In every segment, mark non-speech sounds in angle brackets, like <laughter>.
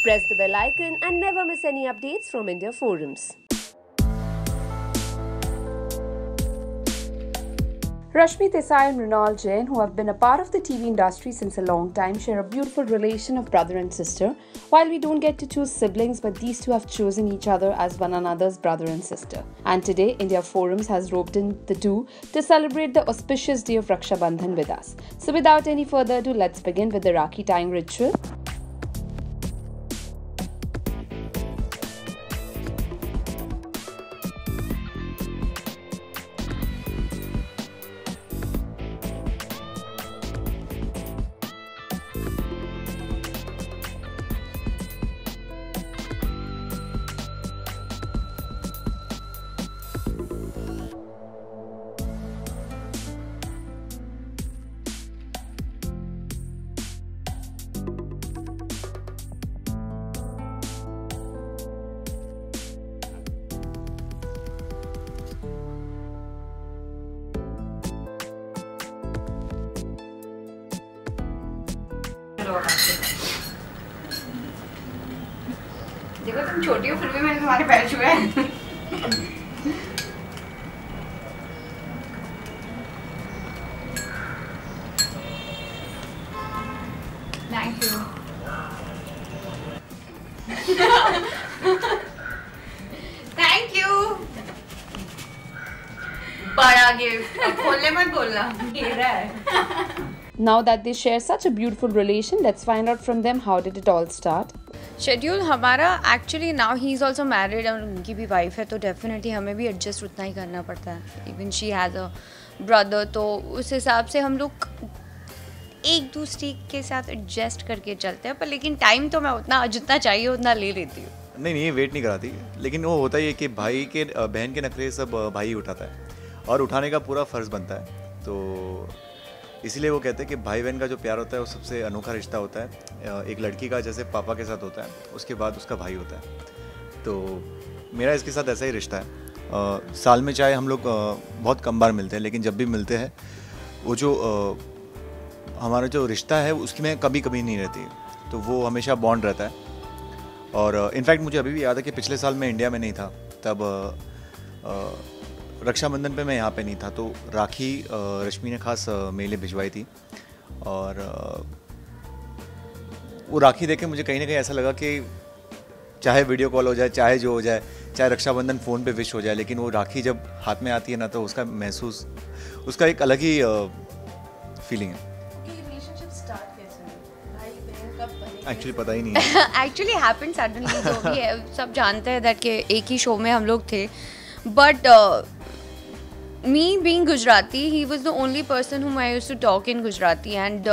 Press the bell icon and never miss any updates from India Forums. Rashmi Desai and Ronald Jain, who have been a part of the TV industry since a long time, share a beautiful relation of brother and sister. While we don't get to choose siblings, but these two have chosen each other as one another's brother and sister. And today, India Forums has roped in the two to celebrate the auspicious day of Raksha Bandhan with us. So, without any further ado, let's begin with the Rakhi tying ritual. देखो। तुम छोटी हो फिर भी मैंने तुम्हारे पैर छुए थैंक यू थैंक यू बड़ा गिफ्ट। खोलने मत बोलना। <laughs> गिरा है। Now that they share such a beautiful relation, let's find out from them how did it all start. Schedule हमारा actually now he is also married और उनकी भी वाइफ है तो डेफिनेटली हमें भी एडजस्ट उतना ही करना पड़ता है। Even she has a brother तो उस हिसाब से हम लोग एक दूसरे के साथ एडजस्ट करके चलते हैं पर लेकिन टाइम तो मैं उतना जितना चाहिए उतना ले लेती हूँ। नहीं नहीं ये वेट नहीं कराती। लेकिन वो होता ही है कि भाई के बहन के नखरे सब भाई उठाता है। और उठाने का पूरा फ़र्ज़ बनता है। तो इसीलिए वो कहते हैं कि भाई बहन का जो प्यार होता है वो सबसे अनोखा रिश्ता होता है। एक लड़की का जैसे पापा के साथ होता है उसके बाद उसका भाई होता है। तो मेरा इसके साथ ऐसा ही रिश्ता है। अ, साल में चाहे हम लोग बहुत कम बार मिलते हैं लेकिन जब भी मिलते हैं वो जो अ, हमारा जो रिश्ता है उसकी में कभी कभी नहीं रहती। तो वो हमेशा बॉन्ड रहता है। और इनफैक्ट मुझे अभी भी याद है कि पिछले साल मैं इंडिया में नहीं था तब अ, रक्षाबंधन पे मैं यहाँ पे नहीं था तो राखी रश्मि ने खास मेरे लिए भिजवाई थी। और वो राखी देख के मुझे कहीं ना कहीं ऐसा लगा कि चाहे वीडियो कॉल हो जाए चाहे जो हो जाए चाहे रक्षाबंधन फ़ोन पे विश हो जाए लेकिन वो राखी जब हाथ में आती है ना तो उसका महसूस उसका एक अलग ही फीलिंग है। एक्चुअली पता ही नहीं है। एक्चुअली हैपन सडनली जो भी है सब जानते हैं दैट कि एक ही शो में हम लोग थे। But me being Gujarati he was the only person whom I used to talk in Gujarati and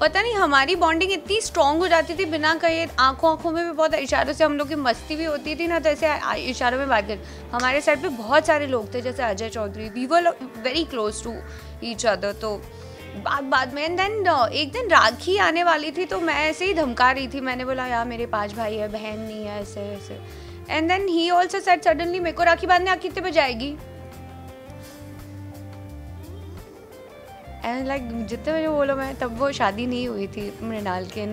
पता नहीं, हमारी बॉन्डिंग इतनी स्ट्रांग हो जाती थी बिना कहे, आँखों आँखों में भी बहुत इशारों से हम लोग की मस्ती भी होती थी ना तो ऐसे इशारों में बात कर, हमारे साइड पे बहुत सारे लोग थे, जैसे Ajay Chaudhary we were very close to each other तो बात बाद में एंड देन एक दिन राखी आने वाली थी तो मैं ऐसे ही धमका रही थी, मैंने बोला, यार, मेरे पाँच भाई है, बहन नहीं है, ऐसे ऐसे. And then he also set suddenly मेरे को राखी बांधने आप कितने पे एंड लाइक जितने बजे बोलो मैं तब वो शादी नहीं हुई थी मृणाल के।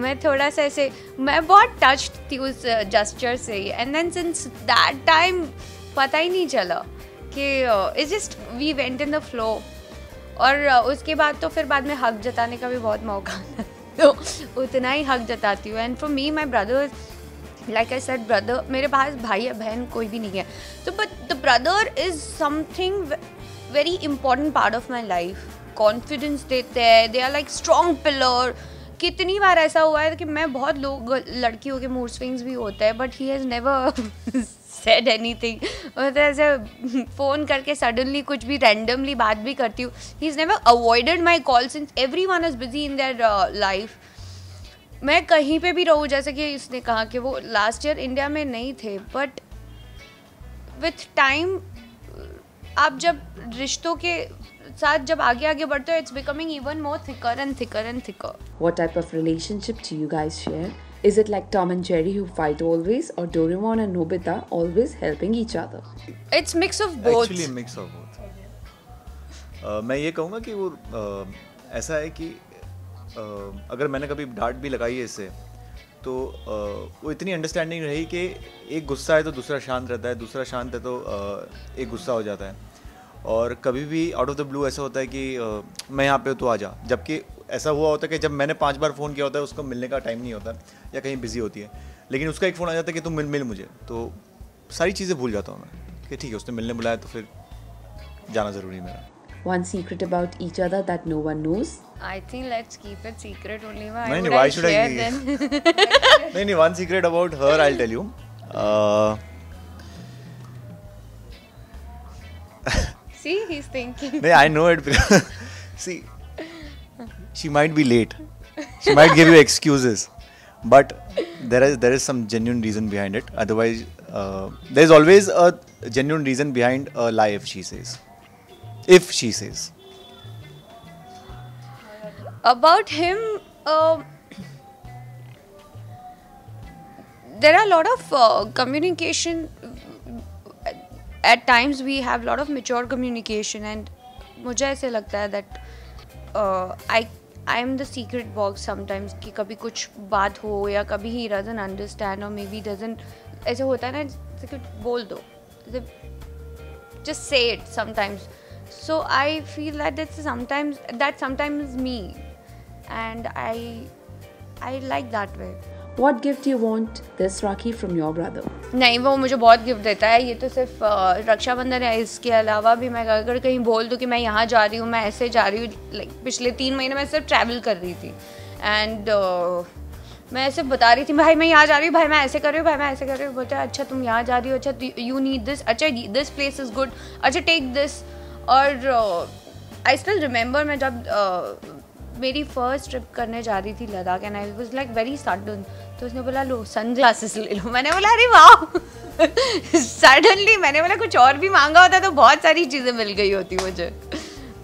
मैं थोड़ा सा ऐसे मैं बहुत टच थी उस जस्चर से and then since that time पता ही नहीं चला कि is just we went in the flow और uh, उसके बाद तो फिर बाद में हक जताने का भी बहुत मौका <laughs> तो उतना ही हक जताती हूँ। And for me my brother like I said brother मेरे पास भाई या बहन कोई भी नहीं है। तो but the brother is something very important part of my life confidence देते हैं they are like strong pillar कितनी बार ऐसा हुआ है कि मैं बहुत लोग लड़कियों के मूड स्विंग्स भी होते हैं but he has never said anything मतलब ऐसे फ़ोन करके सडनली कुछ भी रैंडमली बात भी करती हूँ. He is never avoided my call since every one is busy in their life मैं कहीं पे भी रहूँ, जैसे कि इसने कहा कि वो लास्ट ईयर इंडिया में नहीं थे बट विथ टाइम आप जब रिश्तों के साथ जब आगे आगे बढ़ते हो it's becoming even more thicker and thicker and thicker What type of relationship do you guys share? Is it like Tom and Jerry who fight always, or Doraemon and Nobita always helping each other? It's mix of both actually mix of both मैं ये कहूँगा कि वो uh, ऐसा है कि uh, अगर मैंने कभी डांट भी लगाई है इससे तो अ, वो इतनी अंडरस्टैंडिंग रही कि एक गुस्सा है तो दूसरा शांत रहता है दूसरा शांत है तो अ, एक गुस्सा हो जाता है और कभी भी आउट ऑफ़ द ब्लू ऐसा होता है कि अ, मैं यहाँ पे तो आ जा जबकि ऐसा हुआ होता है कि जब मैंने पाँच बार फ़ोन किया होता है उसको मिलने का टाइम नहीं होता या कहीं बिज़ी होती है लेकिन उसका एक फ़ोन आ जाता है कि तुम मिल मिल मुझे तो सारी चीज़ें भूल जाता हूँ मैं कि ठीक है उसने मिलने बुलाया तो फिर जाना ज़रूरी है मेरा One secret about each other that no one knows. I think let's keep it secret only. Why नहीं, would why I should I share be- then? <laughs> नहीं नहीं one secret about her I tell See, he's thinking. yeah, I know it. <laughs> See, she might be late. She might give you excuses, but there is there is some genuine reason behind it. Otherwise, uh, there is always a genuine reason behind a lie if she says, if she says. About him, uh, there are a lot of uh, communication at times we have lot of mature communication and मुझे ऐसे लगता है that I I am the secret box sometimes कि कभी कुछ बात हो या कभी ही डजन अंडरस्टैंड और मे बी डजन ऐसे होता है ना कि बोल दो just say it sometimes so I feel that that sometimes that sometimes me and I I like that way What gift do you want this Rakhi from your brother? नहीं, वो मुझे बहुत गिफ्ट देता है। ये तो सिर्फ़ रक्षाबंधन है। इसके अलावा भी मैं अगर कहीं बोल दूँ कि मैं यहाँ जा रही हूँ, मैं ऐसे जा रही हूँ लाइक पिछले तीन महीने मैं सिर्फ़ ट्रैवल कर रही थी। एंड मैं ऐसे बता रही थी, भाई, मैं यहाँ जा रही हूँ, भाई, मैं ऐसे कर रही हूँ, भाई, मैं ऐसे कर रही हूँ। बोलता अच्छा तुम यहाँ जा रही हो अच्छा यू नीड दिस अच्छा दिस प्लेस इज़ गुड अच्छा टेक दिस और आई स्टिल रिमेंबर मैं जब मेरी फ़र्स्ट ट्रिप करने जा रही थी Ladakh and I was like very sudden तो उसने बोला लो सन ग्लासेस ले लो. मैंने बोला अरे वाह! सडनली मैंने बोला कुछ और भी मांगा होता तो बहुत सारी चीज़ें मिल गई होती मुझे.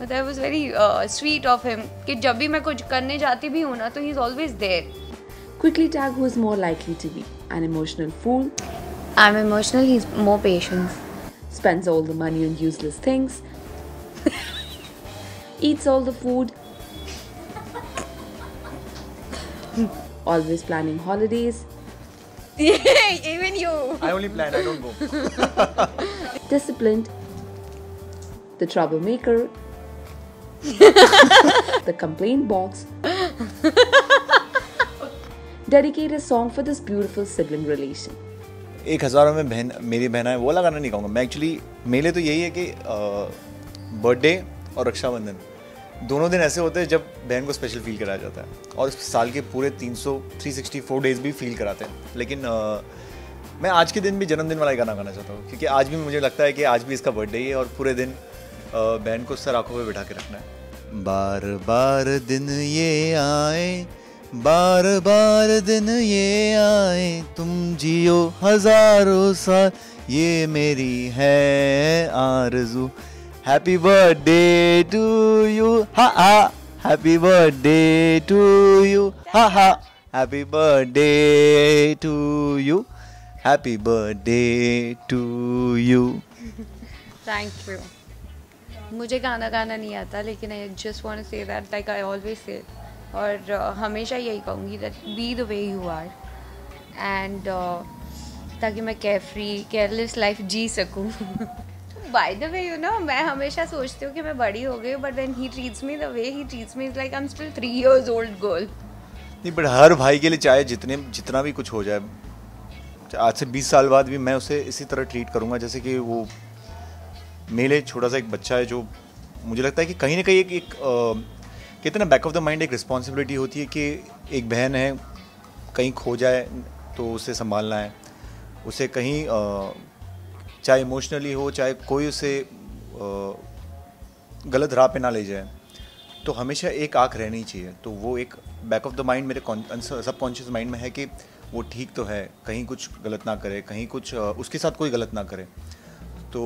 But I was very sweet of him कि जब भी मैं कुछ करने जाती भी हूँ ना तो he is always there Quickly tag who is more likely to be an emotional fool, I am emotional he is more patience spends all the money on useless things, <laughs> eats all the food, always planning holidays, even you I only plan, I don't go. disciplined, the troublemaker, the complaint box. Dedicate a song for this beautiful sibling relation. एक हज़ारों में बहन मेरी बहना है वो लगाना नहीं कहूँगा मैं एक्चुअली मेरे लिए तो यही है कि बर्थडे और रक्षाबंधन दोनों दिन ऐसे होते हैं जब बहन को स्पेशल फील कराया जाता है। और साल के पूरे 300 364 डेज़ भी फील कराते हैं। लेकिन अ, मैं आज के दिन भी जन्मदिन वाला गाना गाना चाहता हूँ क्योंकि आज भी मुझे लगता है कि आज भी इसका बर्थडे है और पूरे दिन बहन को सर आँखों पर बिठा के रखना है। बार बार दिन ये आए बार बार दिन ये आए तुम जियो हज़ारों साल ये मेरी है आरज़ू। हैप्पी बर्थडे टू यू हा हा हैप्पी बर्थडे टू यू हा हा happy birthday to you happy birthday to you thank you मुझे गाना गाना नहीं आता लेकिन I just want say that like I always say और uh, हमेशा यही कहूँगी that be the way you are and ताकि मैं केयर फ्री केयरलेस लाइफ जी सकूँ। <laughs> By the way you know मैं हमेशा सोचती हूँ कि मैं बड़ी हो गई but when he treats me the way he treats me is like I am still three years old girl नहीं बट हर भाई के लिए चाहे जितने जितना भी कुछ हो जाए आज से 20 साल बाद भी मैं उसे इसी तरह ट्रीट करूँगा जैसे कि वो मेरे छोटा सा एक बच्चा है जो मुझे लगता है कि कहीं ना कहीं एक, एक कहते ना बैक ऑफ़ द माइंड एक रिस्पॉन्सिबिलिटी होती है कि एक बहन है कहीं खो जाए तो उसे संभालना है उसे कहीं अ, चाहे इमोशनली हो, चाहे कोई उसे गलत राह पे ना ले जाए तो हमेशा एक आँख रहनी चाहिए। तो वो एक बैक ऑफ़ द माइंड मेरे सब कॉन्शियस माइंड में है कि वो ठीक तो है, कहीं कुछ गलत ना करे, कहीं कुछ उसके साथ कोई गलत ना करे। तो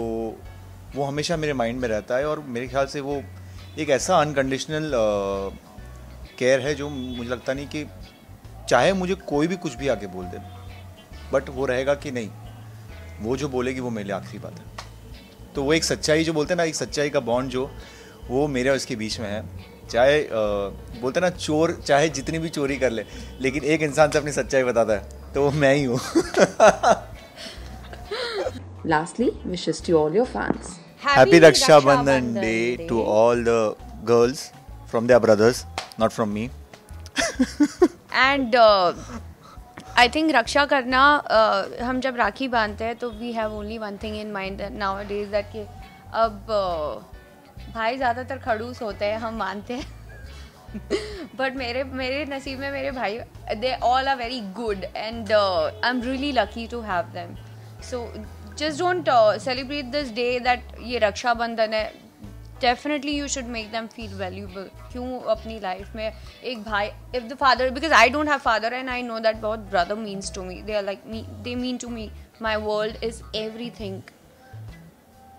वो हमेशा मेरे माइंड में रहता है और मेरे ख्याल से वो एक ऐसा अनकंडीशनल केयर है जो मुझे लगता नहीं कि चाहे मुझे कोई भी कुछ भी आके बोल दे बट वो रहेगा कि नहीं। वो जो बोलेगी वो मेरे लिए आखिरी बात है तो वो एक सच्चाई जो बोलते हैं ना एक सच्चाई का बॉन्ड जो वो मेरे और इसके बीच में है चाहे अ, बोलते ना चोर चाहे जितनी भी चोरी कर ले लेकिन एक इंसान से अपनी सच्चाई बताता है तो वो मैं ही हूँ <laughs> Lastly, wishes to all your fans. Happy Raksha Bandhan Day to all the girls from their brothers, not from me. And I think रक्षा करना uh, हम जब राखी बांधते हैं तो we have only one thing in mind nowadays that कि अब uh, भाई ज़्यादातर खड़ूस होते हैं हम मानते हैं। <laughs> बट मेरे मेरे नसीब में मेरे भाई they all are very good and I am really lucky to have them so just don't celebrate this day that ये रक्षाबंधन है। Definitely you should make them feel valuable क्यों अपनी लाइफ में एक भाई if the father because I don't have father and I know that बहुत brother means to me they are like me they mean to me my world is everything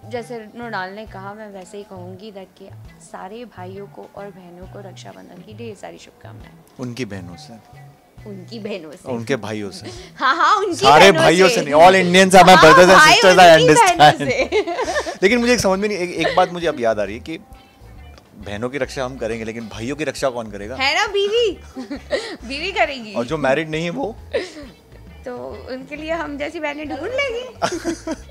जैसे नोडाल ने कहा, मैं वैसे ही कहूँगी दैट कि सारे भाइयों को और बहनों को रक्षाबंधन की ढेर सारी शुभकामनाएँ। उनकी बहनों से। उनकी बहनों से। उनके भाइयों से। <laughs> हाँ हाँ उनकी सारे भाइयों से नहीं ऑल इंडियंस आर माय हाँ, brothers and sisters I understand लेकिन मुझे एक समझ में नहीं एक, एक बात मुझे अब याद आ रही है कि बहनों की रक्षा हम करेंगे लेकिन भाइयों की रक्षा कौन करेगा? है ना बीवी? बीवी करेगी। और जो मैरिड नहीं है वो? <laughs> तो उनके लिए हम जैसी बहनें ढूंढ लेंगे। <laughs>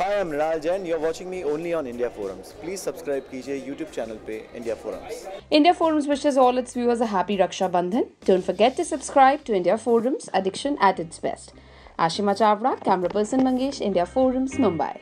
Hi, I'm Mrinal Jain. You're watching me only on India Forums. Please subscribe कीजिए YouTube channel पे India Forums. India Forums wishes all its viewers a happy Raksha Bandhan. Don't forget to subscribe to India Forums, addiction at its best. Ashima Chavra, camera person Mangesh, India Forums, Mumbai.